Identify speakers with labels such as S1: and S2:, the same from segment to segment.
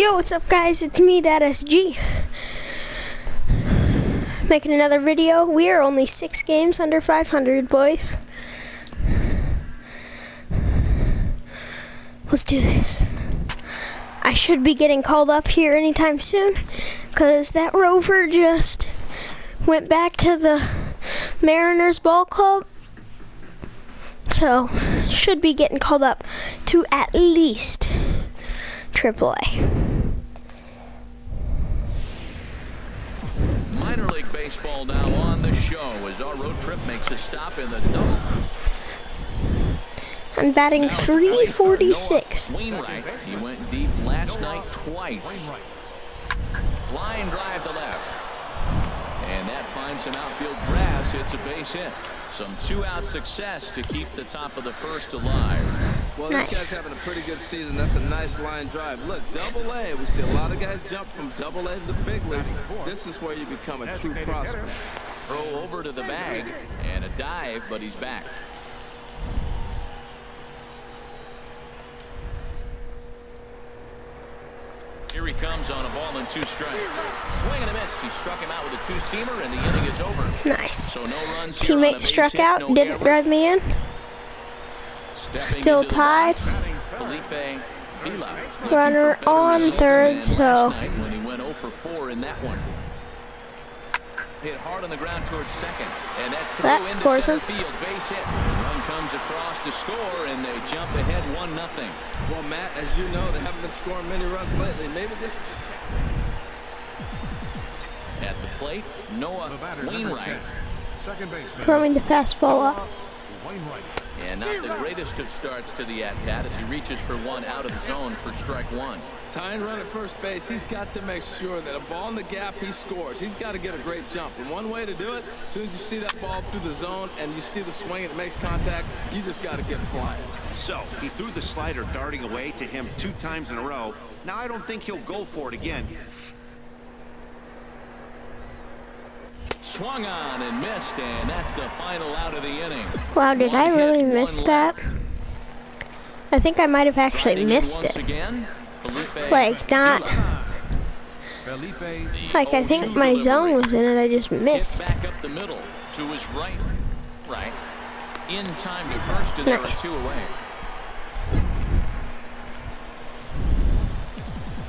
S1: Yo, what's up guys? It's me, that SG. Making another video. We are only six games under 500, boys. Let's do this. I should be getting called up here anytime soon, because that rover just went back to the Mariners Ball Club. So, should be getting called up to at least AAA.
S2: Minor league baseball now on the show as our road trip makes a stop in the dome.
S1: I'm batting 346.
S2: Wainwright, he went deep last night twice. Line drive to left. And that finds some outfield grass. It's a base hit. Some two-out success to keep the top of the first alive.
S3: Well,
S1: Nice.
S3: this guy's having a pretty good season. That's a nice line drive. Look, double A. We see a lot of guys jump from double A to the big leagues. This is where you become a true prospect.
S2: Throw over to the bag and a dive, but he's back. Here he comes on a ball and two strikes. Swing and a miss. He struck him out with a two-seamer, and the inning is over.
S1: Nice.
S2: So no runs here on a
S1: Teammate struck
S2: hit,
S1: out,
S2: no
S1: didn't
S2: error.
S1: drive me in. Still tied. Runner on third, so-
S2: when he went 0 for 4 in that one. Hit hard on the ground towards second, and that's through
S1: That scores him.
S2: field. Base hit. Run comes across to score, and they jump ahead one nothing.
S3: Well, Matt, as you know, they haven't been scoring many runs lately. Maybe this
S2: At the plate, Noah Wainwright,
S1: Throwing the fastball up.
S4: Wainwright.
S2: and not the greatest of starts to the at-bat as he reaches for one out of the zone for strike one.
S3: tying run at first base, he's got to make sure that a ball in the gap, he scores. He's got to get a great jump. And one way to do it, as soon as you see that ball through the zone and you see the swing and it makes contact, you just got to get flying.
S5: So he threw the slider darting away to him two times in a row. Now I don't think he'll go for it again.
S2: Swung on and missed, and that's the final out of the inning.
S1: Wow, did I
S2: One hit,
S1: really
S2: one
S1: miss
S2: left.
S1: that? I think I might have actually
S2: Batting
S1: missed it.
S2: Again,
S1: Like, not-
S4: Felipe.
S1: Like, I think my zone was in it, I just missed.
S2: back up the middle to his right. Right. In time to first, and there are
S1: Nice.
S2: two away.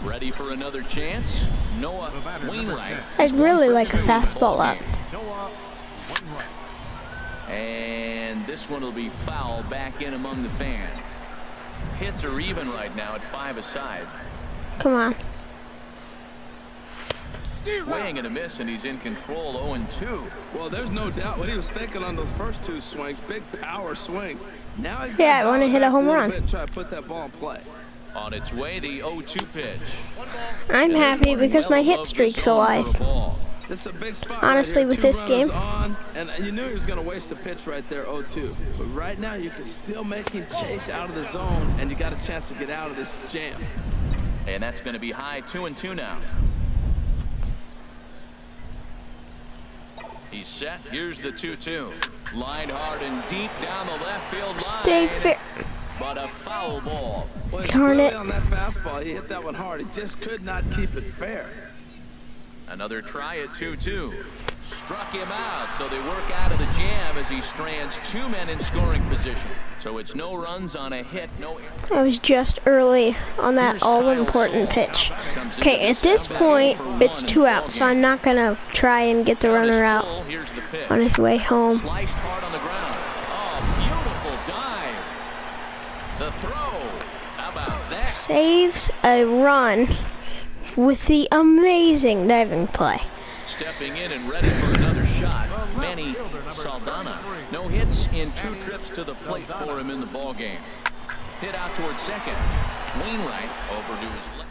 S2: Ready for another chance? Noah Wainwright.
S1: I'd really like a fastball up.
S4: Noah Wainwright.
S2: And this one will be foul back in among the fans. Hits are even right now at five aside.
S1: Come on.
S2: Swing and a miss, and he's in control 0-2.
S3: Well, there's no doubt what he was thinking on those first two swings. Big power swings. Now he's
S1: Yeah, I
S3: want
S1: wanna hit a home run.
S3: And try to put that ball in play.
S2: On its way, the 0-2 pitch.
S1: I'm
S2: And
S1: happy because my hit streak's
S2: zone for
S1: alive.
S2: A ball.
S3: It's a big spot.
S1: Honestly,
S3: right
S1: with this game-
S3: on, and you knew he was going to waste a pitch right there, 0-2. But right now, you can still make him chase out of the zone, and you got a chance to get out of this jam.
S2: And that's going to be high, two and two now. He's set. Here's the 2-2. Lined hard and deep down the left field line.
S1: Stay fair.
S2: But a foul ball.
S3: Well,
S1: Darn it.
S3: on that fastball, he hit that one hard. He just could not keep it fair.
S2: Another try at 2-2. Struck him out, so they work out of the jam as he strands two men in scoring position. So it's no runs on a hit, no
S1: I was just early on that all-important pitch.
S2: Saul. Comes into
S1: Okay, at this point, it's two outs, so. I'm not gonna try and get the runner out
S2: full. Here's the pitch.
S1: on his way home.
S2: Sliced hard on the ground. Oh, beautiful dive. The throw. How about that?
S1: Saves a run with the amazing diving play.
S2: Stepping in and ready for another shot. Manny Saldana. No hits in two trips to the plate for him in the ball game. Hit out towards second. Wainwright over to his left.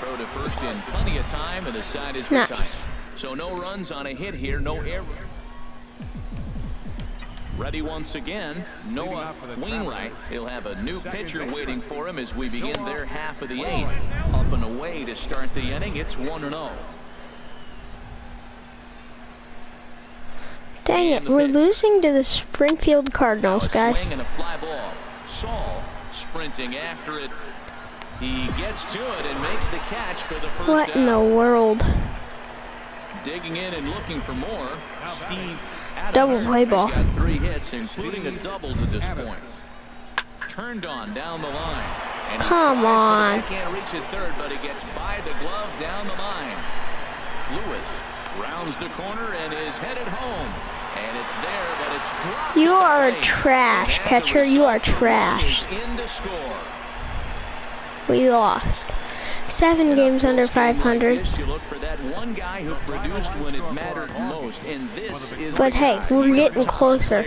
S2: Throw to first in plenty of time, and the side is retired.
S1: Nice.
S2: So no runs on a hit here, no error. Ready once again, Noah Wainwright. He'll have a new pitcher waiting for him as we begin their half of the eighth. Up and away to start the inning. It's 1-0.
S1: Dang it, we're losing to the Springfield Cardinals, guys.
S2: And a fly ball. Saul sprinting after it. He gets to it and makes the catch for the first
S1: What in the world?
S2: Digging in and looking for more. Steve Adams
S1: Double play ball.
S2: got three hits, including a double to this point. Turned on down the line. And
S1: Come
S2: tries for the
S1: on.
S2: reach at third, but he gets by the glove down the line. Lewis rounds the corner and is headed home. And it's there, but it's dropped.
S1: You are a trash
S2: And as a
S1: catcher. You are
S2: result, the run
S1: trash.
S2: In to score.
S1: We lost. Seven games under
S2: Close game like
S1: 500.
S2: this, you look for that one guy who produced when it mattered most, and this is
S1: But hey, we're getting closer.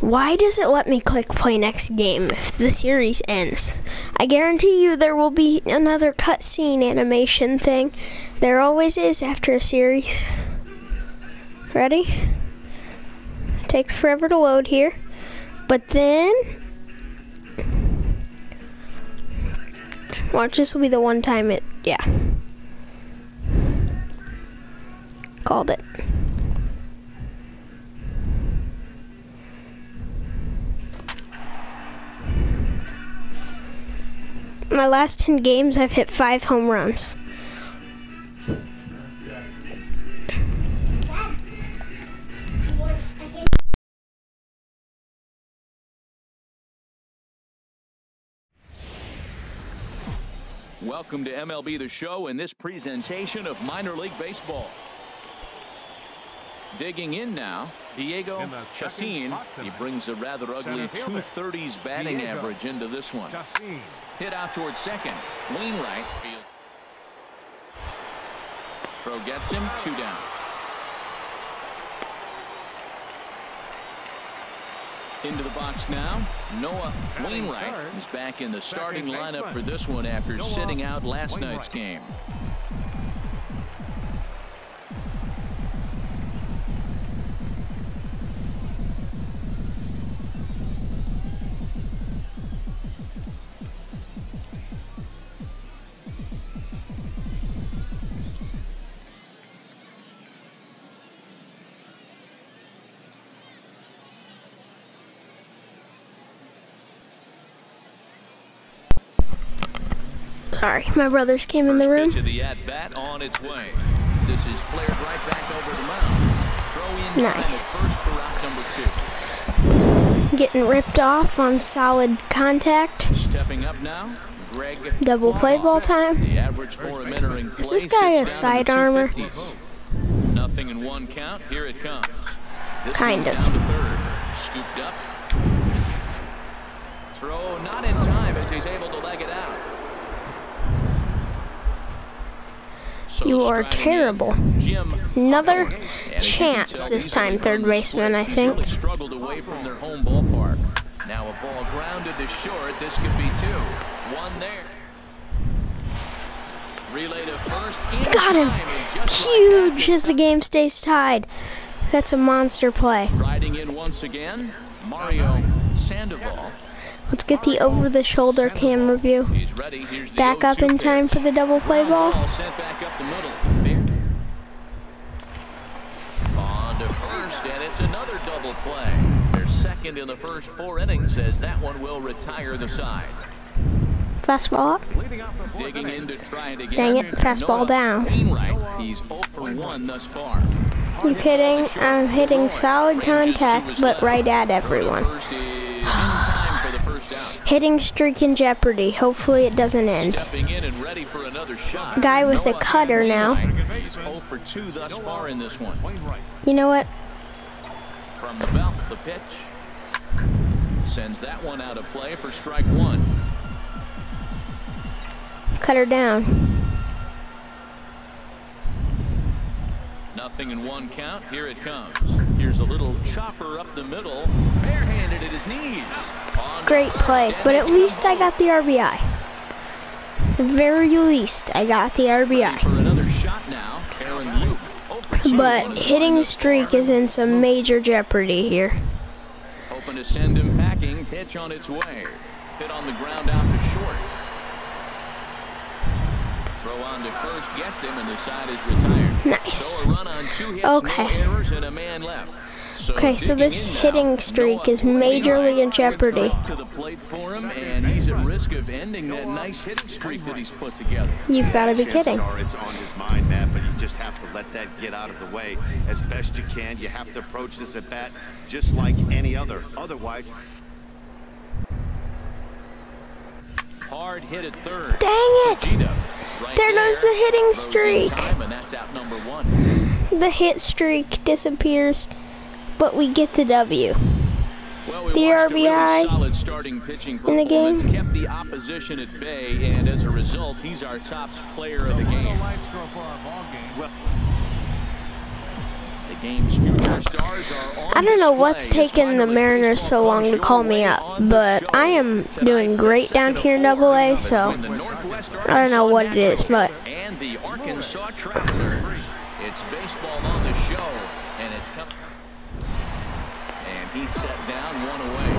S1: Why does it let me click play next game if the series ends? I guarantee you there will be another cutscene animation thing. There always is after a series. Ready? Takes forever to load here. But then. Watch, this will be the one time it. Yeah. Called it. My last 10 games, I've hit five home runs.
S2: Welcome to MLB The Show and this presentation of minor league baseball. Digging in now, Diego
S4: In
S2: Chassin. He brings a rather ugly
S4: Center
S2: 230s batting
S4: Diego
S2: average into this one.
S4: Chassin.
S2: Hit out towards second. Wainwright. Field. Throw gets him. Two down. Into the box now. Noah Wainwright is back in the starting lineup for this one after sitting out last night's game.
S1: Sorry, my brothers came in the room.
S2: Pitch of the at bat on its way. This is flared right back over the mound.
S1: Nice.
S2: time at first for out number two.
S1: Getting ripped off on solid contact.
S2: Stepping up now, Greg.
S1: Double play ball time.
S2: The average for him entering
S1: Is this guy a
S2: side down in the
S1: sidearmer?
S2: 250s. Nothing in one count. Here it comes.
S1: Kind of.
S2: Down to third. Scooped up. Throw not in time as he's able to leg it out. So
S1: You are terrible.
S2: Jim
S1: Another
S2: and as you can
S1: chance this time, third baseman, I think.
S2: Really struggled away from their home ballpark. Now a ball grounded to short. This could be two. One there. Relay to first.
S1: Got him. Huge as the game stays tied. That's a monster play.
S2: Riding in once again, Mario Sandoval.
S1: Let's get the over the shoulder camera view.
S2: He's ready. Here's the
S1: Back up in time for the double play ball.
S2: sent back up the middle. There. On to first, and it's another double play. They're second in the first four innings as that one will retire the side.
S1: Fastball up.
S4: Leading off the fourth
S2: Digging in to try it again.
S1: Dang it, fastball
S2: Noah
S1: down.
S2: Wainwright. He's 0 for 1 thus far.
S1: You kidding? I'm hitting solid contact, but right at everyone. Hitting streak in jeopardy. Hopefully it doesn't end.
S2: In and ready for another shot.
S1: Guy with a cutter now.
S2: Wainwright. He's 0 for 2 thus far in this one.
S1: You know what?
S2: From the belt, the pitch. Sends that one out of play for strike one.
S1: Cut her down.
S2: Nothing in one count. Here it comes. Here's a little chopper up the middle. Barehanded at his knees.
S1: Great play, but at least I got the RBI. The very least, I got the RBI.
S2: For another shot now. Aaron Luke. 0 for 2, one
S1: But hitting streak is in some major jeopardy here.
S2: Hoping to send him packing. Pitch on its way. Hit on the ground out to short. Throw on to first gets him, and the side is retired.
S1: Nice.
S2: So a run on two hits,
S1: Okay.
S2: No errors, and a man left.
S1: Okay, so this hitting streak is majorly in jeopardy.
S2: To the plate for him, and he's at risk of ending that nice hitting streak that he's put together.
S1: You've got to be kidding.
S5: it's on his mind, Matt, but you just have to let that get out of the way as best you can. You have to approach this at bat just like any other. Otherwise,
S2: Hard hit at third.
S1: Dang it!
S2: Fujita right
S1: There goes the hitting streak.
S2: time, and that's out number one.
S1: The hit streak disappears, but we get the W.
S2: Well, we
S1: The
S2: watched a really
S1: RBI
S2: solid starting pitching
S1: in the game.
S2: kept the opposition at bay, and as a result, he's our top player of the
S4: The
S2: game.
S4: lights go for our ball game.
S5: well,
S2: The game's future stars are on
S1: I don't know what's
S2: display as
S1: taken the Mariners so long to call me up, but. I am doing great down here in Double A, so I don't know what it is, but
S2: and the Arkansas Travelers. It's baseball on the show, and it's coming. And he's set down one away.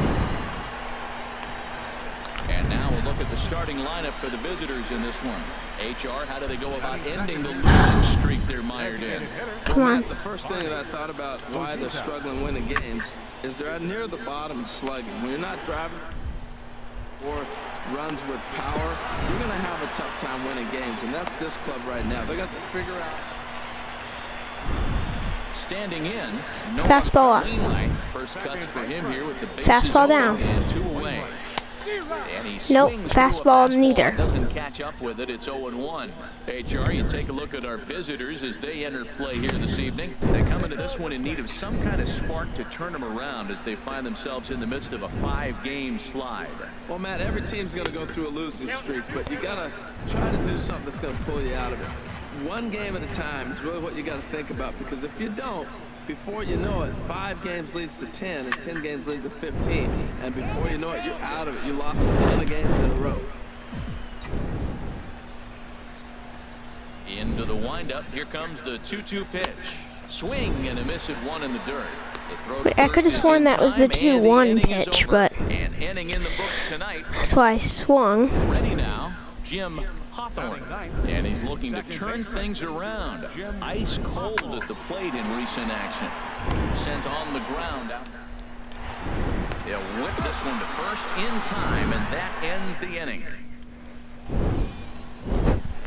S2: And now we'll look at the starting lineup for the visitors in this one. HR, how do they go about ending the losing streak they're mired in?
S1: come on.
S3: The first thing that I thought about why they're struggling winning games is they're at near the bottom slugging. When you're not driving or runs with power, you're going to have a tough time winning games. And that's this club right now. They're going to figure out.
S2: Standing in, Noah
S1: Fastball up.
S2: Wainwright. First cuts for him here with the bases
S1: Fastball down.
S2: And two away. And
S1: Nope,
S2: swings through a
S1: fastball
S2: fastball
S1: neither.
S2: and Doesn't catch up with it. It's 0-1. HR, you take a look at our visitors as they enter play here this evening. They come into this one in need of some kind of spark to turn them around as they find themselves in the midst of a five-game slide.
S3: Well, Matt, every team's going to go through a losing streak, but you got to try to do something that's going to pull you out of it. One game at a time is really what you got to think about because if you don't, before you know it, five games leads to 10 and 10 games leads to 15. And before you know it, you're out of it. You lost a ton of games in a row.
S2: Into the windup. Here comes the 2-2 pitch. Swing and a miss at one in the dirt. The
S1: Wait, I coulda sworn that was the 2-1 pitch, but-
S2: An inning in the books tonight.
S1: That's why I swung.
S2: Ready now, Jim Hawthorne. And he's looking to turn things around. Ice cold at the plate in recent action. Sent on the ground. out. They'll whip this one to first in time, and that ends the inning.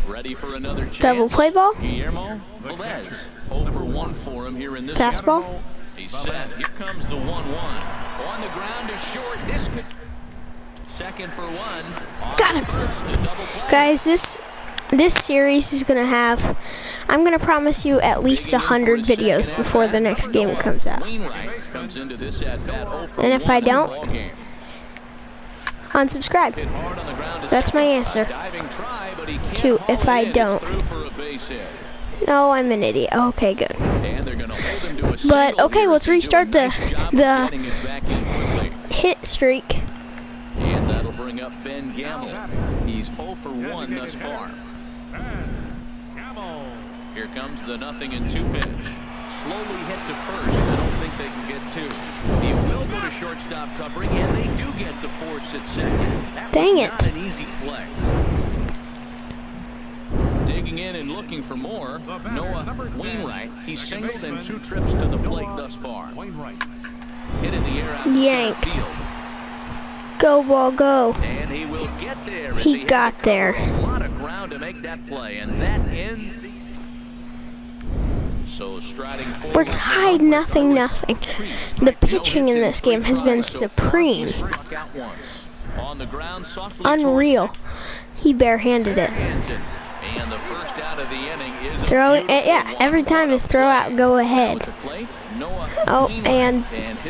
S2: Ready for another chance.
S1: Double play ball?
S2: Guillermo Velez. Over one for him here in this
S1: Fastball?
S2: one. He's set. Here comes the 1-1. On the ground to short. This could second for one.
S1: Got him. Guys, this this series is gonna have. I'm gonna promise you at least a hundred videos before the next game comes out.
S2: Wainwright comes into this at bat 0 for
S1: And if I
S2: 1 in the
S1: don't. Unsubscribe. That's my answer. To if I don't. No, I'm an idiot. Okay, good. But, okay, let's restart the- the-. Hit streak.
S2: And that'll bring up Ben Gamble. He's 0 for 1 thus far. Here comes the nothing and two pitch. Slowly hit to first. I don't think they can get two. He will go to shortstop covering, and they do get the force at second. That
S1: Dang
S2: was
S1: it.
S2: Not an easy play. Digging in and looking for more. Noah Wainwright. He's singled in two trips to the plate thus far.
S4: Wainwright.
S2: Hit in the air out
S1: Yanked.
S2: field.
S1: Go ball, go.
S2: And he will get there. as
S1: He got there.
S2: A lot of ground to make that play, and that ends the. So striding forward.
S1: We're tied nothing, nothing. The pitching in this game has been supreme.
S2: Struck out once. On the ground,
S1: Unreal. He barehanded it.
S2: And the first out of the inning is
S1: Throw it. Yeah, every time is throw out, go ahead.
S2: the plate, Noah
S1: Oh, and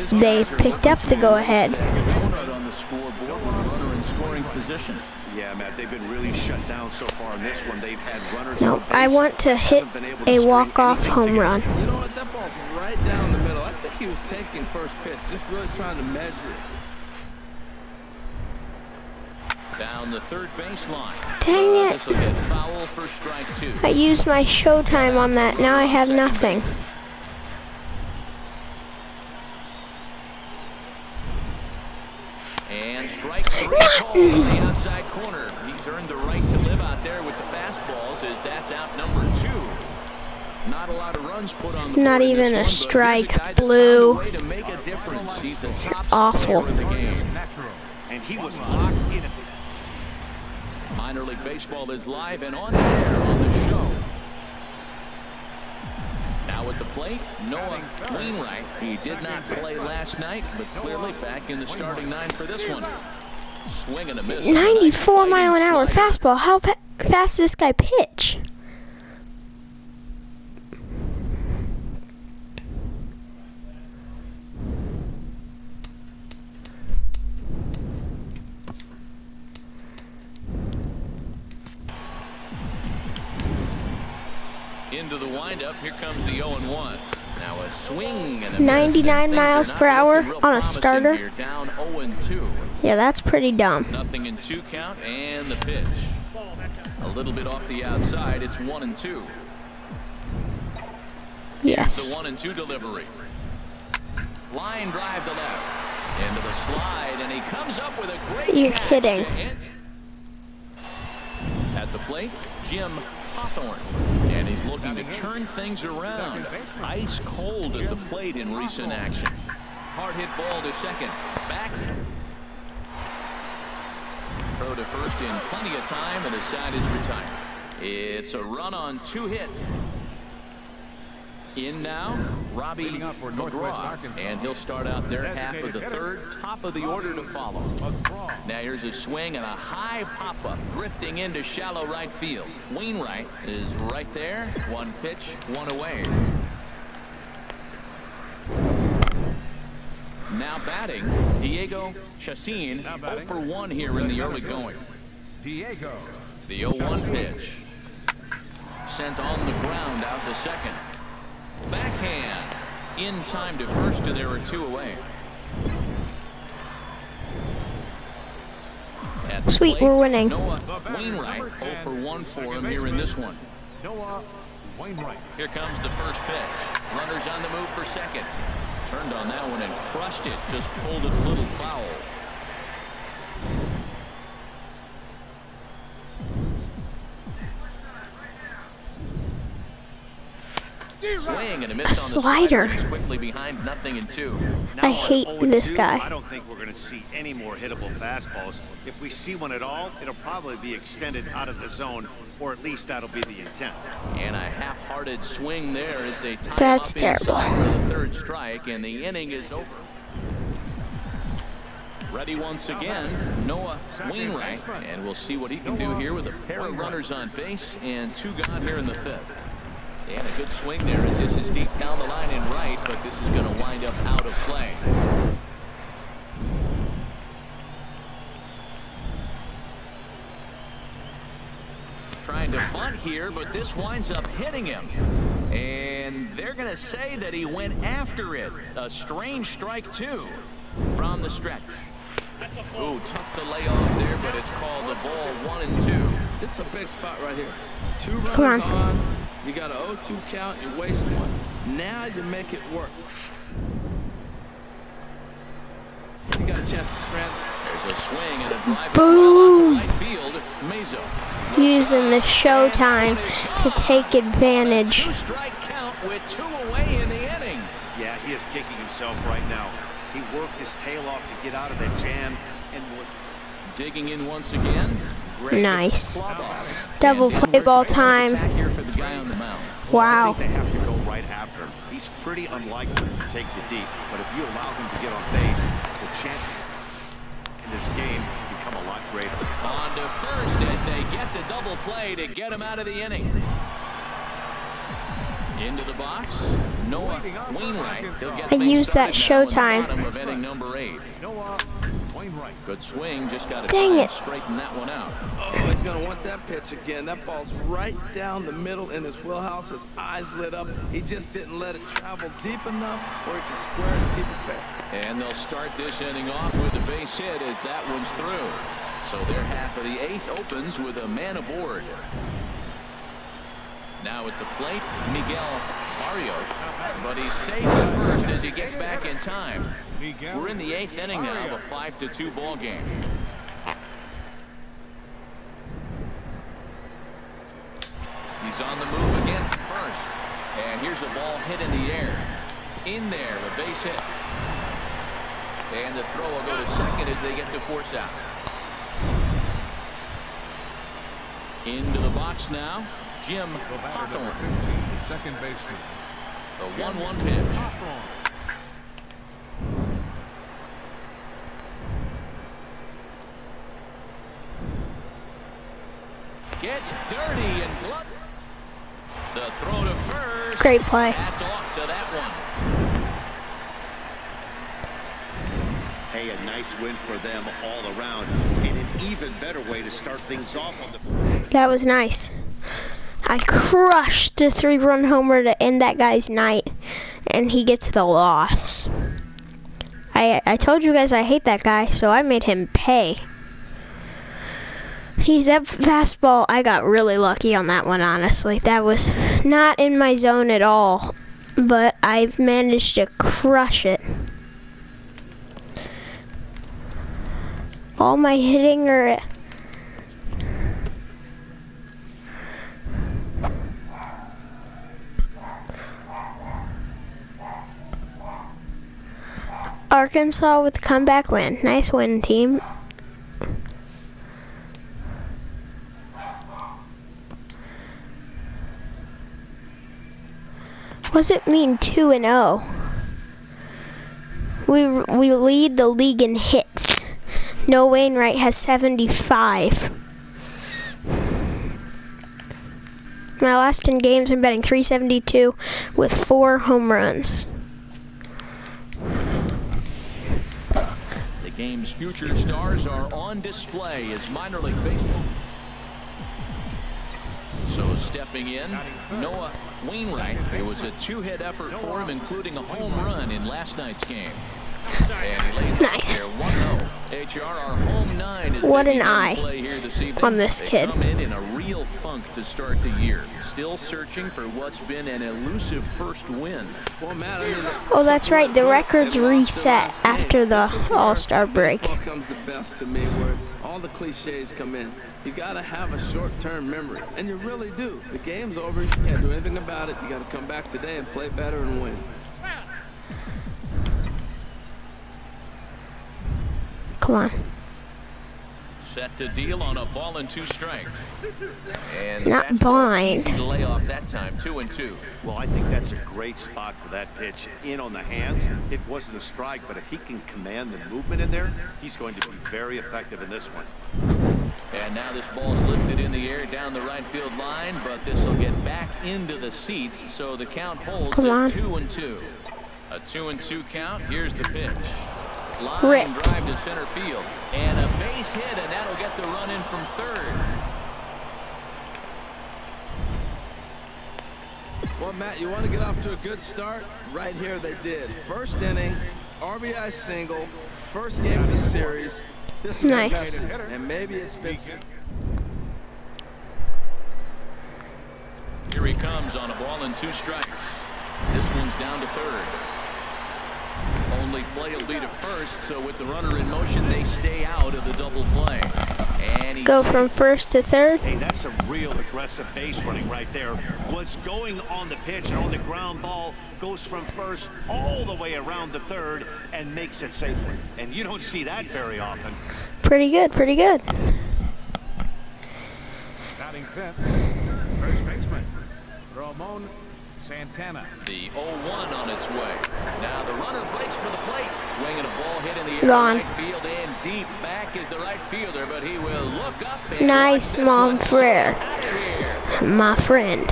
S1: they picked up the
S2: to
S1: go ahead.
S2: erase that donut on the scoreboard with a runner in scoring position.
S5: yeah, Matt, they've been really shut down so far in this one. They've had runners
S1: No,
S5: on
S1: I want to hit
S5: haven't been able to
S1: a walk-off home run.
S3: You know what? That ball's right down the middle. I think he was taking first pitch, just really trying to measure it.
S2: Down the third baseline.
S1: Dang uh, it.
S2: This get foul for strike two.
S1: I used my showtime on that. Now I have nothing.
S2: And strike three called on the outside corner. He's earned the right to live out there with the fastballs as that's out number two. Not a lot of runs put on the
S1: Not even a
S2: one,
S1: strike.
S2: a guy that found a
S1: Blue.
S2: to make a difference. He's the top
S1: Awful.
S2: the game.
S5: And he was locked in.
S2: Minor League Baseball is live and on air on the show. Now at the plate, Noah Wainwright. He did not play last night, but clearly back in the starting nine for this one. Swing and a miss.
S1: 94 mile an hour fastball. How fast does this guy pitch?
S2: Into the windup, here comes the 0 and 1. Now a swing and a
S1: 99 miles per hour on a starter?
S2: Here, down 0 and 2.
S1: Yeah, that's pretty dumb.
S2: Nothing in two count and the pitch. A little bit off the outside. It's one and two. The
S1: Yes.
S2: one and two delivery. Line drive to left. Into the slide, and he comes up with a great
S1: You're kidding.
S2: At the plate, Jim Hawthorne. And he's looking to turn things around. Ice cold at the plate in recent action. Hard hit ball to second. Back. Throw to first in plenty of time, and the side is retired. It's a run on two hits. In now, Robbie
S4: Leading up for Northwest
S2: McGraw, and he'll start out their half of the third, top of the order to follow. Now here's a swing and a high pop-up, drifting into shallow right field. Wainwright is right there. One pitch, one away. Now batting, Diego
S4: Now
S2: 0
S4: batting.
S2: Oh for 1 here in the early going.
S4: Diego.
S2: The 0-1 pitch. Sent on the ground out to second. Backhand. In time to first, and there are two away. At
S1: Sweet,
S2: plate,
S1: we're winning.
S2: Noah Wainwright 0 for 1 for him here in this one.
S4: Noah Wainwright.
S2: Here comes the first pitch. Runners on the move for second. Turned on that one and crushed it. Just pulled it a little foul. A miss
S1: A
S2: on the
S1: slider.
S2: Behind nothing in two.
S1: I hate this
S5: 2,
S1: guy.
S5: I don't think we're going to see any more hittable fastballs. If we see one at all, it'll probably be extended out of the zone, or at least that'll be the intent.
S2: And a half-hearted swing there as they tie
S1: That's terrible.
S2: the third strike, and the inning is over. Ready once again, Noah Wainwright, and we'll see what he can do here with a pair of runners on base and two gone here in the fifth. And a good swing there as this is deep down the line in right, but this is going to wind up out of play. Trying to bunt here, but this winds up hitting him. And they're going to say that he went after it. A strange strike, too, from the stretch. Ooh, tough to lay off there, but it's called the ball one and two.
S3: This is a big spot right here. Two runners
S1: Come on.
S3: on. You got an 0-2 count. You waste one. Now you make it work. You got a chance to strand.
S2: There's a swing and a drive
S1: Boom.
S2: right field. Mazo.
S1: Using the showtime to take advantage.
S2: Two strike count with two away in the inning.
S5: Yeah, he is kicking himself right now. He worked his tail off to get out of that jam and was
S2: Digging in once again. Greg
S1: Nice. Double play ball time.
S2: Here for the guy on the mound.
S1: Wow.
S5: I think they have to go right after him. He's pretty unlikely to take the deep, but if you allow him to get on base, the chances in this game become a lot greater.
S2: On to first as they get the double play to get him out of the inning. Into the box, Noah Wainwright. He'll get
S1: I
S2: things
S1: used that
S2: started now in
S1: showtime.
S2: the bottom of inning number eight.
S4: Noah Wainwright.
S2: Good swing, just got to
S1: Dang it.
S3: straighten that one out. Oh, he's going to want that pitch again. That ball's right down the middle in his wheelhouse. His eyes lit up. He just didn't let it travel deep enough where he can square it and keep it fair.
S2: And they'll start this inning off with a base hit as that one's through. So their half of the eighth opens with a man aboard. Now at the plate, Miguel Barrios. But he's safe at first as he gets back in time. We're in the eighth inning now of a 5 to 2 ball game. He's on the move again from first. And here's a ball hit in the air. In there, a base hit. And the throw will go to second as they get the force out. Into the box now, Jim
S4: The batter
S2: Hawthorne.
S4: number 15, the second baseman.
S2: The 1-1 pitch.
S4: Hawthorne.
S2: Gets dirty and glove. The throw to first.
S1: Great play.
S2: That's off to that one.
S5: Hey, a nice win for them all around. And an even better way to start things off on the
S1: That was nice. I crushed a three run homer to end that guy's night, and he gets the loss. I, I told you guys I hate that guy, so I made him pay. He that fastball, I got really lucky on that one, honestly. That was not in my zone at all, but I've managed to crush it. All my hitting are Arkansas with the comeback win. Nice win, team. What's it mean 2 and 0? We we lead the league in hits. Noah Wainwright has 75. My last 10 games I'm betting 372 with 4 home runs.
S2: Game's future stars are on display as minor league baseball. So stepping in, Noah Wainwright. It was a two-hit effort for him, including a home run in last night's game. And he lays
S1: Nice.
S2: out there 1-0. HR, our home nine is
S1: What an eye
S2: play here this evening.
S1: on this kid.
S2: come in in a real funk to start the year. Still searching for what's been an elusive first win.
S3: Well, Matt, I
S1: Oh, that's right. The records
S3: they lost their
S1: reset after the
S3: This is where
S1: All-Star break.
S3: comes the best to me, where all the cliches come in. You gotta have a short-term memory, and you really do. The game's over. You can't do anything about it. You gotta come back today and play better and win.
S1: Come on.
S2: Set to deal on a ball and two strikes. And
S1: Not
S2: fastball
S1: blind.
S2: easy to lay off that time, two and two.
S5: Well, I think that's a great spot for that pitch. In on the hands, it wasn't a strike, but if he can command the movement in there, he's going to be very effective in this one.
S2: And now this ball's lifted in the air down the right field line, but this will get back into the seats, so the count holds
S1: Come
S2: at
S1: on.
S2: two and two. A two and two count. Here's the pitch. Line
S1: Ripped.
S2: drive to center field, and a base hit, and that'll get the run in from third.
S3: Well, Matt, you want to get off to a good start? Right here they did. First inning, RBI single, first game of the series. This is
S1: Nice.
S3: And maybe it's been
S2: Here he comes on a ball and two strikes. This one's down to third. Only play will be to first, so with the runner in motion, they stay out of the double play. And he
S1: Go from first to third.
S5: Hey, that's a real aggressive base running right there. What's going on the pitch and on the ground ball goes from first all the way around the third and makes it safely. And you don't see that very often.
S1: Pretty good, pretty good.
S4: Batting fifth, first baseman, Ramon Santana.
S2: The 0-1 on its way. Now the runner breaks for the plate. Swinging a ball hit in the air.
S1: Gone.
S2: Right field and deep. Back is the right fielder, but he will look up and
S1: Nice,
S2: mom this one
S1: Monfrere.
S2: soar out of here.
S1: My friend.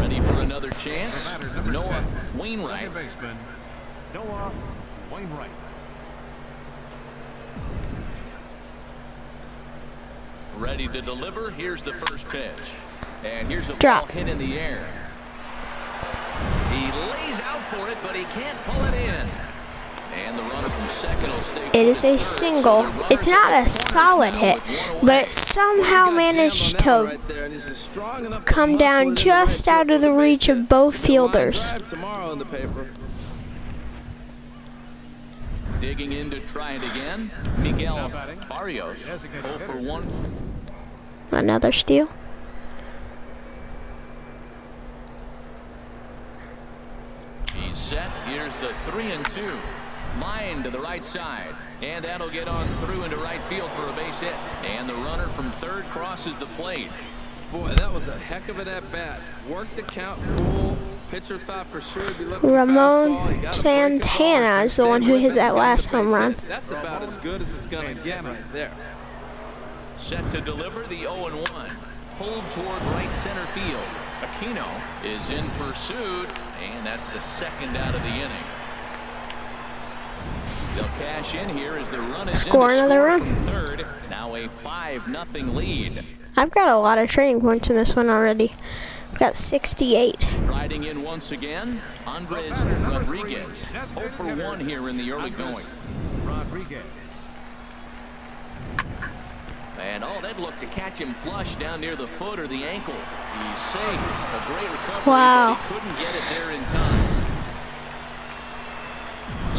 S2: Ready for another chance.
S4: The batter, number
S2: Noah
S4: 10,
S2: Wainwright.
S4: Noah Wainwright.
S2: Ready to deliver. Here's the first pitch. And here's a
S1: Drop.
S2: ball hit in the air. He lays out for it, but he can't pull it in. And the runner from second will stay.
S1: It is a single. It's not a solid hit, but it somehow managed to come down just out of the reach of both fielders.
S3: Tomorrow in the paper.
S2: Digging in to try it again. Miguel
S4: Now.
S2: Barrios. 0 for 1.
S1: Another steal. He's set.
S2: Here's the three and two. Line to the right side. And that'll get on through into right field for a base hit. And the runner from third crosses the plate.
S3: Boy, that was a heck of an at-bat. Worked the count cool. Pitcher thought for sure
S1: Ramon Santana is the one who hit that last home run.
S3: That's about as good as it's going to get right there.
S2: Set to deliver the 0-1. Pulled toward right center field. Aquino is in pursuit, and that's the second out of the inning. They'll cash in here as the run is
S1: Score
S2: in to
S1: another
S2: score
S1: run.
S2: third. Now a 5 nothing lead.
S1: I've got a lot of training points in this one already. I've got 68.
S2: Riding in once again, Andres Rodriguez. 0 for 1 here in the early going.
S4: Rodriguez.
S2: And oh, that looked to catch him flush down near the foot or the ankle. He's safe. A great recovery,
S1: Wow.
S2: but he couldn't get it there in time.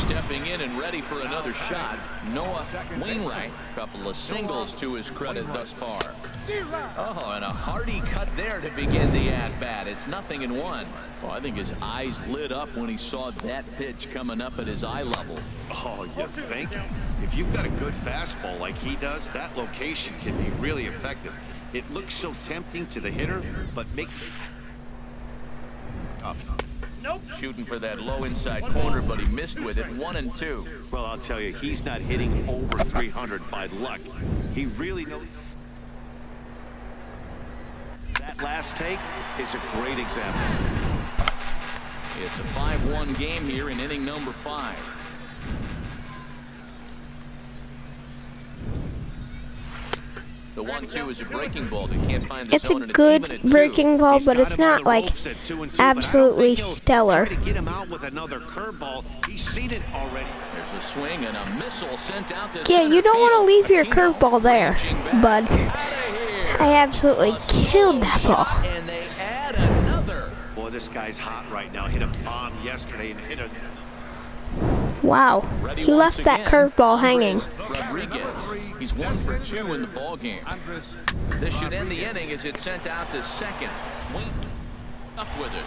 S2: Stepping in and ready for another shot, Noah Wainwright. Couple of singles to his credit thus far. Oh, and a hearty cut there to begin the at-bat. It's nothing in one. Well, I think his eyes lit up when he saw that pitch coming up at his eye level.
S5: Oh, you think? If you've got a good fastball like he does, that location can be really effective. It looks so tempting to the hitter, but make up.
S2: Shooting for that low inside corner, but he missed with it. One and two.
S5: Well, I'll tell you, he's not hitting over 300 by luck. He really knows. That last take is a great example.
S2: It's a 5-1 game here in inning number five. The one-two is a breaking ball that can't find the
S1: It's
S2: zone,
S1: a
S2: and
S1: good
S2: even at two.
S1: breaking ball, but it's not like
S5: two two, but I don't
S1: absolutely stellar.
S5: To get him out with another curveball. He's seen it already.
S2: There's a swing and a missile sent out to
S1: Yeah, you don't want to leave your curveball there, bud. I absolutely
S2: A
S1: killed that ball.
S2: And they add another.
S5: Boy, this guy's hot right now. Hit a bomb yesterday and hit a
S1: Wow.
S2: Ready
S1: He
S2: once
S1: left that curveball hanging.
S2: He's one for two in the ball game. This should end the inning as it's sent out to second. Up with it.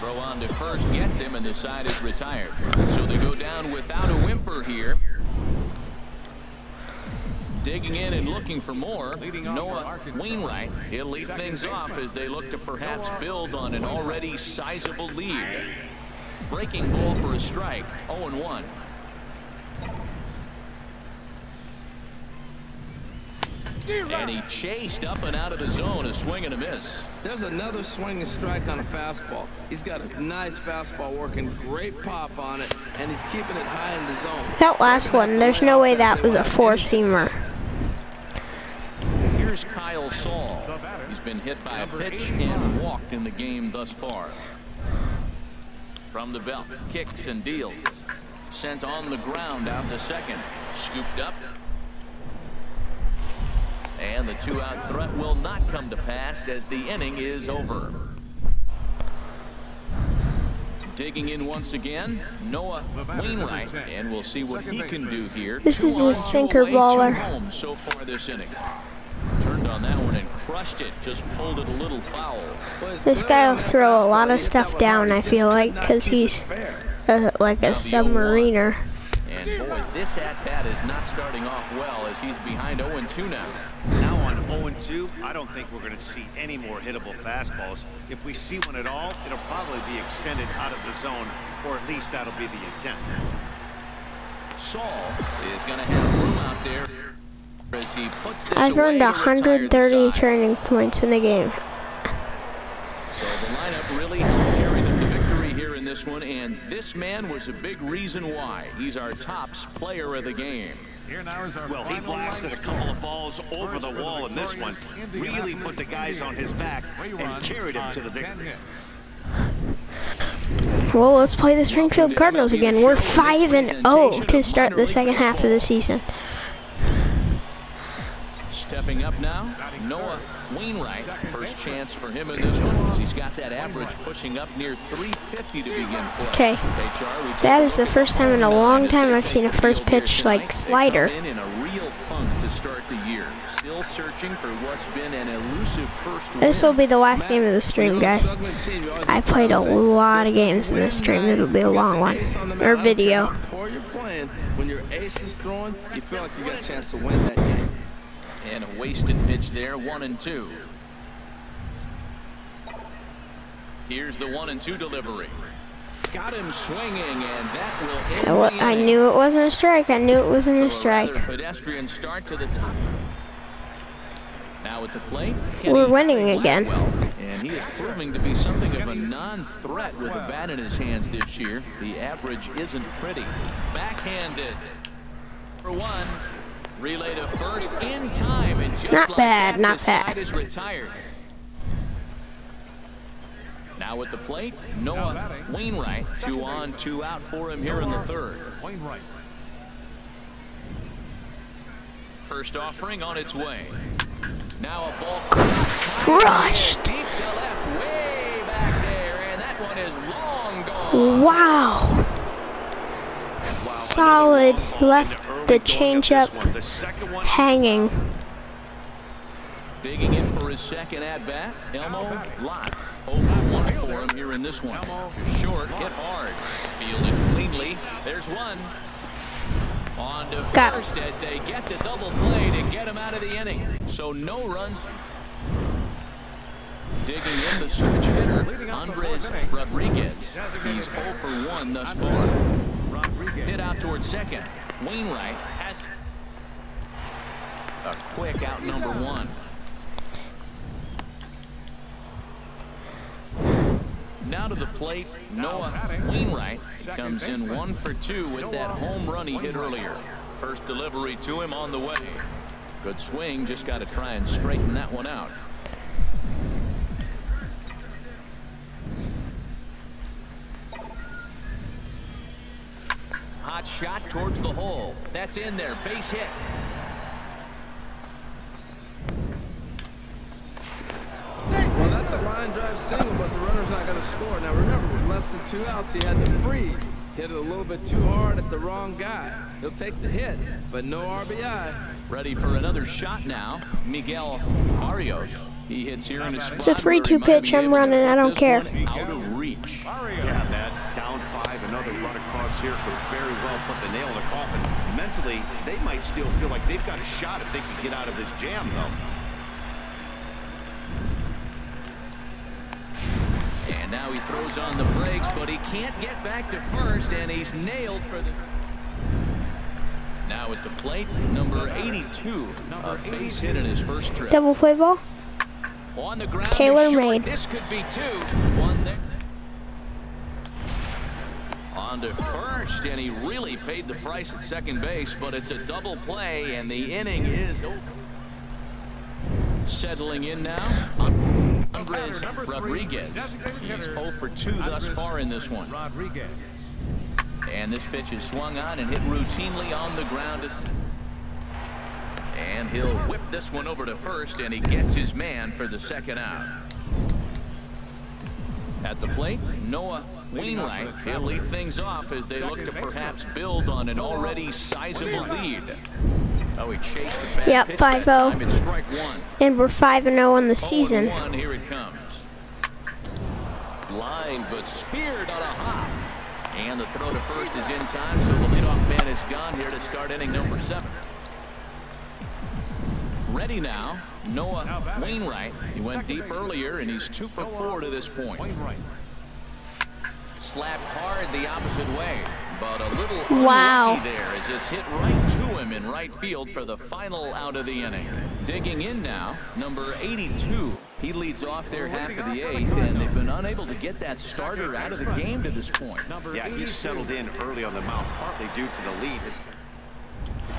S2: Throw on to first gets him and the side is retired. So they go down without a whimper here. Digging in and looking for more.
S4: Leading off for
S2: Noah. Wainwright. He'll lead things off as they look to perhaps build on an already sizable lead. Breaking ball for a strike. 0-1. And he chased up and out of the zone, a swing and a miss.
S3: There's another swinging strike on a fastball. He's got a nice fastball working, great pop on it, and he's keeping it high in the zone.
S1: That last one, there's no way that was a four seamer.
S2: Here's Kyle Saul. He's been hit by a pitch and walked in the game thus far. From the belt, kicks and deals. Sent on the ground out to second. Scooped up. And the two-out threat will not come to pass as the inning is over. Digging in once again, Noah Wainwright, and we'll see what he can do here.
S1: This is a
S2: on,
S1: sinker baller.
S2: so far this inning. Turned on that one and crushed it. Just pulled it a little foul.
S1: This guy will throw a lot of stuff down. I feel like,
S3: could not
S1: 'cause
S3: keep it
S1: he's-
S3: fair.
S1: Uh, like a
S2: the 0-1.
S1: submariner.
S2: And boy, this at-bat is not starting off well as he's behind 0-2 now.
S5: Now on 0-2, I don't think we're going to see any more hittable fastballs. If we see one at all, it'll probably be extended out of the zone, or at least that'll be the intent.
S2: Saul is going to have room out there as he puts this
S1: I've
S2: away
S1: earned
S2: to retire the
S1: 130 turning points in the game.
S2: So the lineup really helped carry them to victory here in this one, and this man was a big reason why. He's our tops player of the game.
S4: Here now is our
S5: Well, he blasted a couple of balls over the wall in this one. Really put the guys on his back and carried him to the
S4: 10
S5: victory.
S1: Well, let's play the Springfield Cardinals again. We're 5 and 0 to start the second half of the season.
S2: Stepping up now, Noah Wainwright. First chance for him in this one because he's got that average pushing up near 350 to begin play.
S1: Okay.
S2: HR, we take
S1: That is the first time in a long time I've seen a first pitch like slider.
S2: in a real funk to start the year. Still searching for what's been an elusive first
S1: This will be the last game of the stream, guys. I played a lot of games in this stream. It'll be a long one. Or video.
S3: How poor you're playing, when your ace is throwing, you feel like you got a chance to win that game.
S2: And a wasted pitch there, one and two. Here's the one and two delivery. Got him swinging, and that will end
S1: I, knew it wasn't a strike. I knew it wasn't a strike.
S2: pedestrian start to the top. Now at the plate,
S1: We're winning again.
S2: Blackwell, and he is proving to be something of a non-threat with a bat in his hands this year. The average isn't pretty. Backhanded for one. Relay to first in time, and just
S1: Not
S2: like
S1: bad,
S2: that,
S1: not
S2: the
S1: bad.
S2: side is retired. Now at the plate, Noah Wainwright. Two on, two out for him here in the third.
S4: Wainwright.
S2: First offering on its way. Now a ball
S1: Crushed.
S2: deep to left, way back there, and that one is long gone.
S1: Wow. Solid. Left the changeup
S5: The second one
S1: hanging.
S2: Digging in for his second at bat, Elmo Lott. Over one for him here in this one. Short, hit hard, fielded cleanly. There's one. On to
S1: Got
S2: first as they get the double play to get him out of the inning. So no runs. Digging in the switch hitter, Andres Rodriguez. He's 0 for 1 thus far. Hit out towards second. Wainwright has a quick out number one. Now to the plate, Noah Wainwright comes in one for two with that home run he hit earlier. First delivery to him on the way. Good swing, just got to try and straighten that one out. Hot shot towards the hole. That's in there. Base hit.
S3: Well, that's a line drive single, but the runner's not going to score. Now, remember, with less than two outs, he had to freeze. Hit it a little bit too hard at the wrong guy. He'll take the hit, but no RBI.
S2: Ready for another shot now. Miguel Barrios. He hits here in his
S1: It's a 3-2 pitch. I'm running. I don't care.
S2: Out of reach.
S5: Yeah, Matt, down five, another run across here could very well put the nail in the coffin. Mentally, they might still feel like they've got a shot if they can get out of this jam, though.
S2: And now he throws on the brakes, but he can't get back to first, and he's nailed for the. Now at the plate, number 82, a base hit in his first trip.
S1: Double play ball.
S2: On the ground,
S1: Taylor
S2: to
S1: made.
S2: This could be two. One there. On to first, and he really paid the price at second base, but it's a double play, and the inning is over. Settling in now, Andres Rodriguez. He's 0 for 2 thus far in this one.
S4: Rodriguez.
S2: And this pitch is swung on and hit routinely on the ground. And he'll whip this one over to first, and he gets his man for the second out. At the plate, Noah Wainwright. He'll lead things off as they look to perhaps build on an already sizable lead. Oh, he chased the
S1: Yep,
S2: pitch
S1: 5-0.
S2: time. It's strike one.
S1: And we're 5 and 0 in the season.
S2: 0-1, here it comes. Line, but speared on a hop. And the throw to first is in time, so the leadoff man is gone here to start inning number seven. Ready now, Noah Wainwright. He went deep earlier, and he's two for four to this point.
S4: Wainwright.
S2: Slapped hard the opposite way, but a little
S1: Wow.
S2: unlucky there as it's hit right to him in right field for the final out of the inning. Digging in now, number 82. He leads off their half of the eighth, and they've been unable to get that starter out of the game to this point.
S5: Yeah, he settled in early on the mound, partly due to the lead.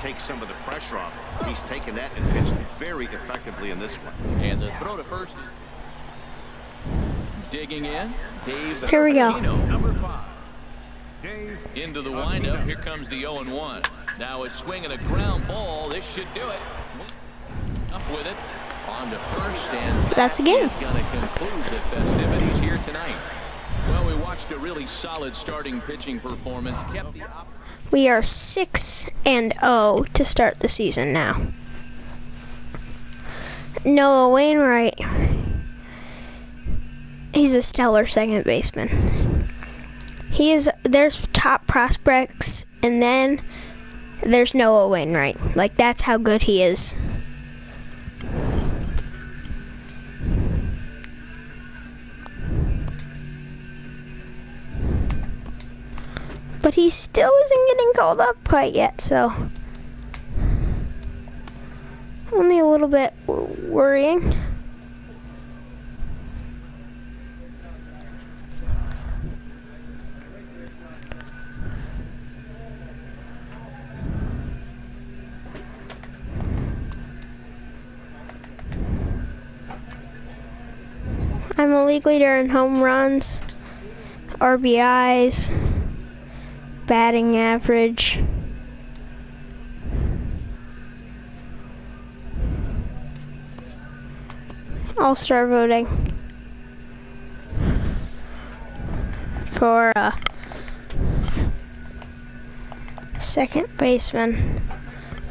S5: His- To take some of the pressure off. He's taken that and pitched very effectively in this one.
S2: And the throw to first. Digging in, Dave
S1: Here we go.
S4: Number five. Dave.
S2: Into the windup. Here comes the 0 1. Now a swing and a ground ball. This should do it. Up with it. On to first, and
S1: That's the game.
S2: going to conclude the festivities here tonight. Well, we watched a really solid starting pitching performance. Kept the
S1: We are 6 and 0 to start the season now. Noah Wainwright. He's a stellar second baseman. He is there's top prospects and then there's Noah Wainwright. Like that's how good he is. But he still isn't getting called up quite yet, so only a little bit worrying. I'm a league leader in home runs, RBIs, batting average. All star voting for uh, second baseman.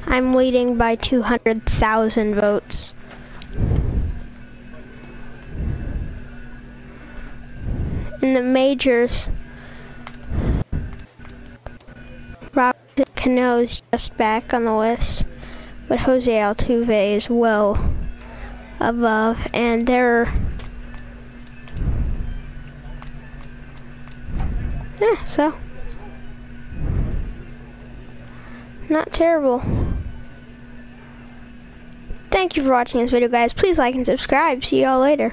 S1: I'm leading by 200,000 votes. In the majors, Cano is just back on the list, but Jose Altuve is well above, and they're yeah, so not terrible. Thank you for watching this video, guys. Please like and subscribe. See y'all later.